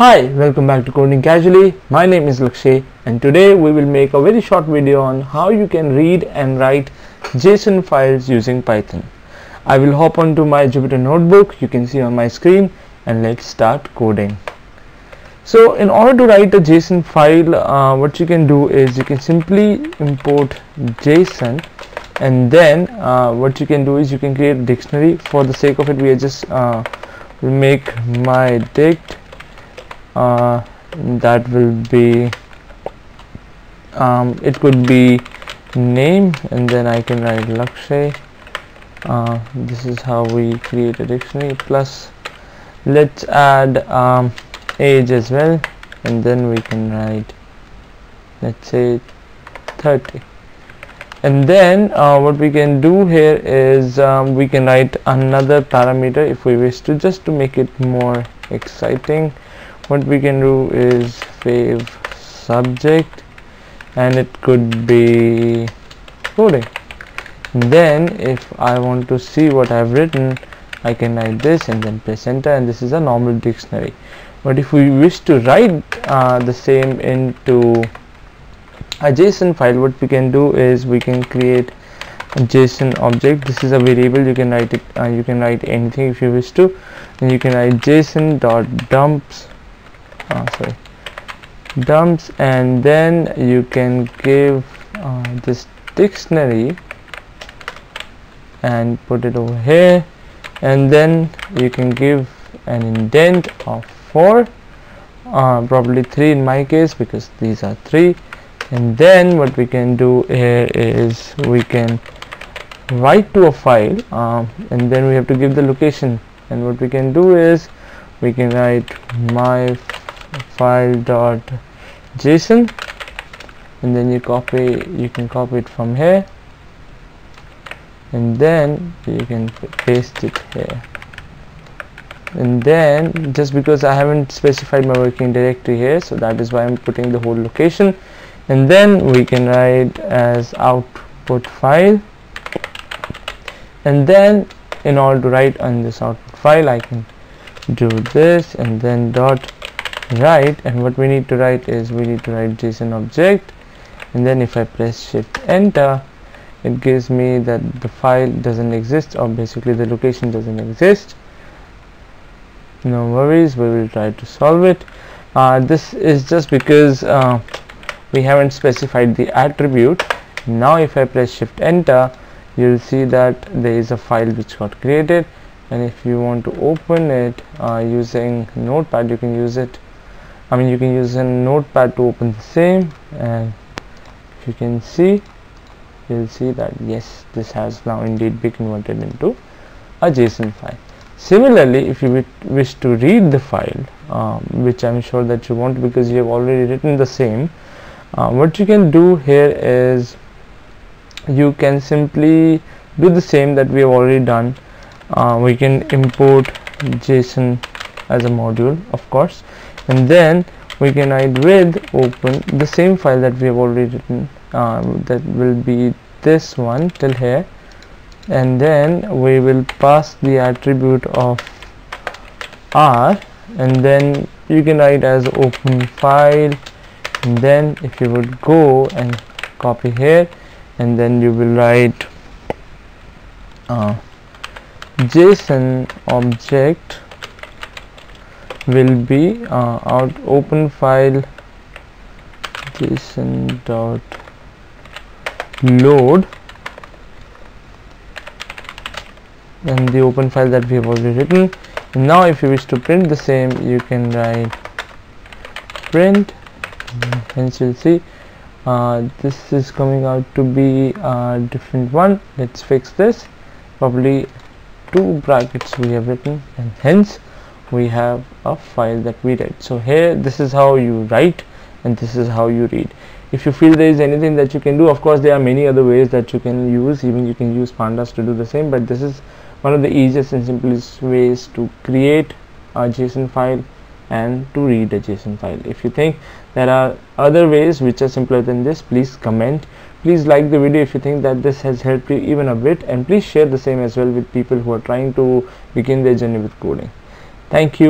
Hi, welcome back to Coding Casually. My name is Lakshay and today we will make a very short video on how you can read and write JSON files using Python. I will hop onto my Jupyter notebook you can see on my screen and let's start coding. So in order to write a JSON file uh, what you can do is you can simply import JSON and then uh, what you can do is you can create a dictionary for the sake of it we are just uh, make my dict uh, that will be um, it could be name and then I can write Lakshay. Uh, this is how we create a dictionary. Plus let's add um, age as well and then we can write let's say 30 and then uh, what we can do here is um, we can write another parameter if we wish to just to make it more exciting what we can do is save subject and it could be coding then if I want to see what I've written I can write this and then press enter and this is a normal dictionary. But if we wish to write uh, the same into a JSON file what we can do is we can create a JSON object. This is a variable. You can write it uh, you can write anything if you wish to. And you can write JSON dot dumps uh, sorry. Dumps and then you can give uh, this dictionary and put it over here. And then you can give an indent of 4 uh, probably 3 in my case because these are 3 and then what we can do here is we can write to a file um, and then we have to give the location. And what we can do is we can write my file dot json and then you copy you can copy it from here and then you can paste it here. And then just because I haven't specified my working directory here so that is why I'm putting the whole location. And then we can write as output file. And then in order to write on this output file I can do this and then dot write and what we need to write is we need to write JSON object and then if I press shift enter it gives me that the file doesn't exist or basically the location doesn't exist. No worries we will try to solve it. Uh, this is just because uh, we haven't specified the attribute. Now if I press shift enter you'll see that there is a file which got created and if you want to open it uh, using notepad you can use it I mean you can use a notepad to open the same and if you can see you'll see that yes this has now indeed been converted into a JSON file. Similarly if you wish to read the file um, which I'm sure that you want because you have already written the same uh, what you can do here is you can simply do the same that we have already done. Uh, we can import JSON as a module of course and then we can write with open the same file that we have already written um, that will be this one till here. And then we will pass the attribute of r and then you can write as open file. And then if you would go and copy here and then you will write uh, json object will be uh, out open file json dot load and the open file that we have already written. Now if you wish to print the same you can write print. Hence you'll see uh, this is coming out to be a different one. Let's fix this. Probably two brackets we have written and hence we have a file that we read. So here this is how you write and this is how you read. If you feel there is anything that you can do of course there are many other ways that you can use. Even you can use pandas to do the same but this is one of the easiest and simplest ways to create a json file and to read a json file. If you think there are other ways which are simpler than this please comment. Please like the video if you think that this has helped you even a bit and please share the same as well with people who are trying to begin their journey with coding Thank you.